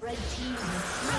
Red team.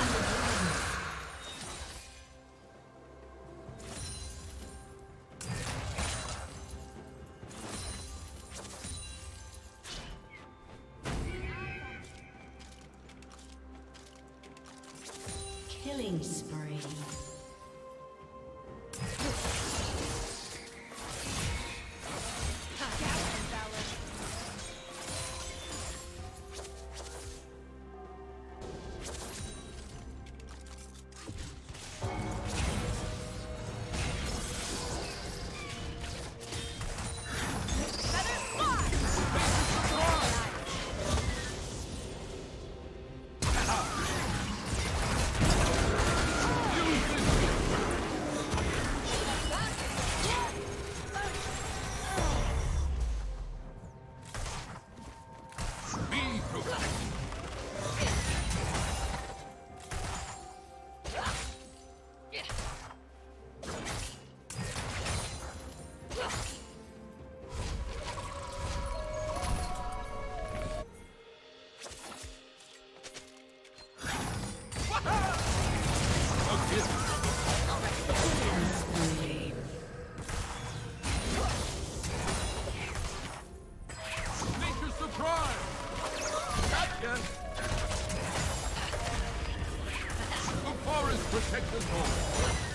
protect us all.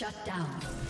Shut down.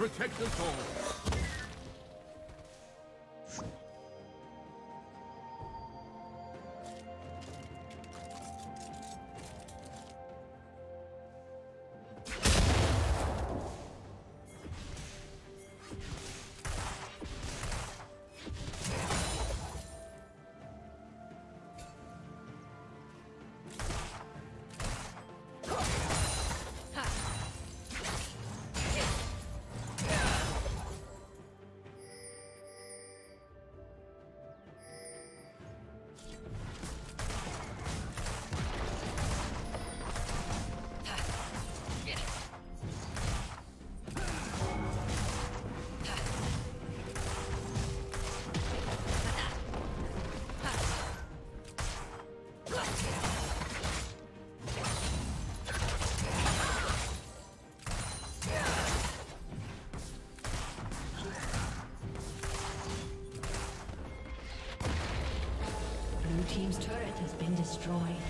protect us all. destroyed.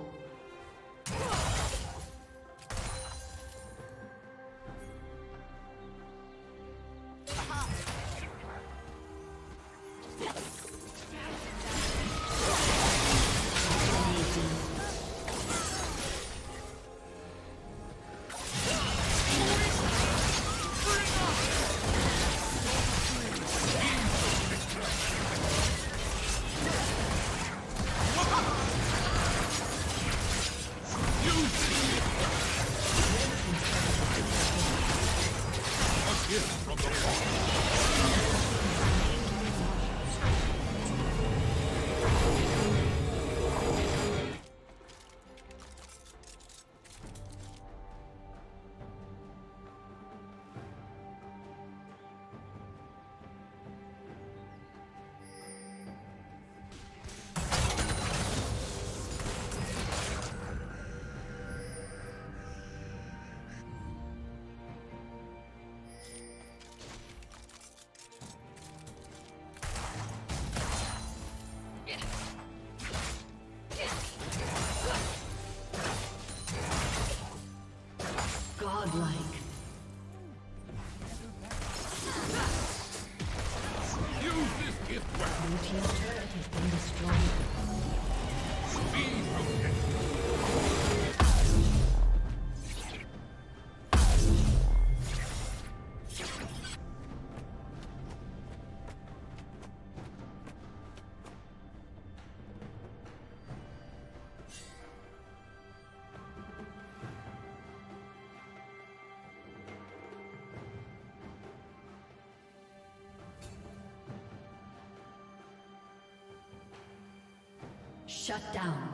Shut down.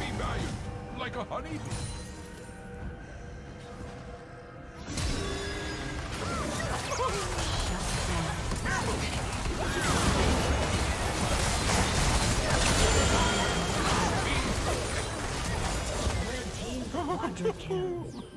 Be valued like a honeybee. Hundred kills.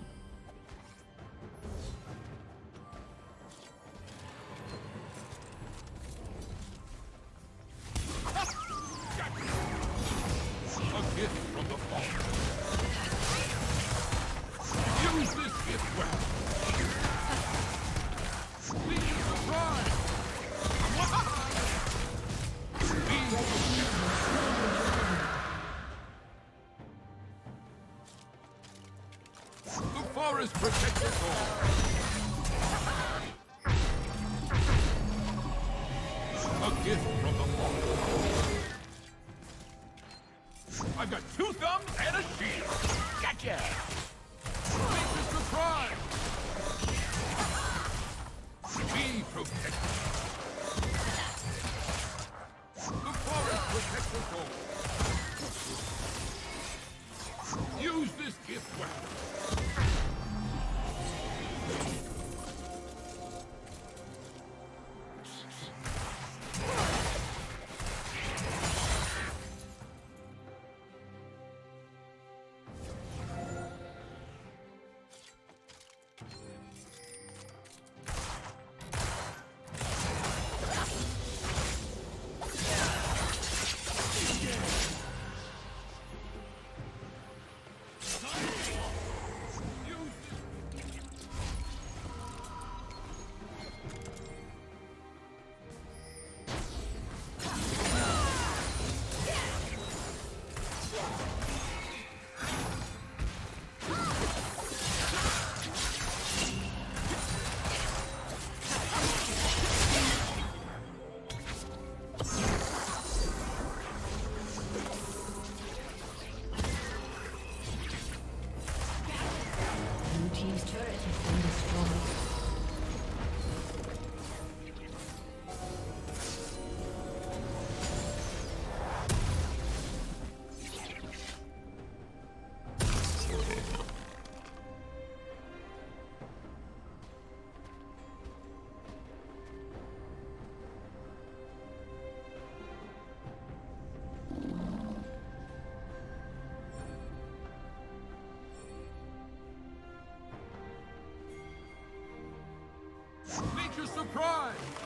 The forest protects us Nature's surprise!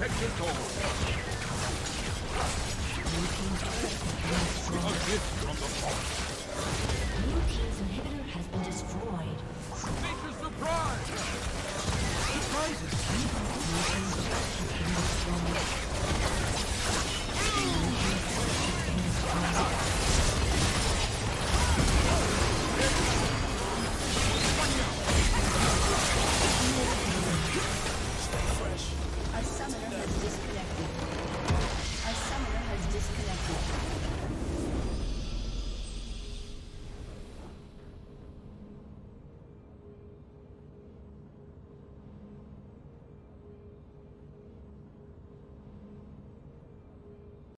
Forest us all. A gift from the Father. Blue team's inhibitor has been destroyed. Nature's surprise! Surprises! A summoner has disconnected. A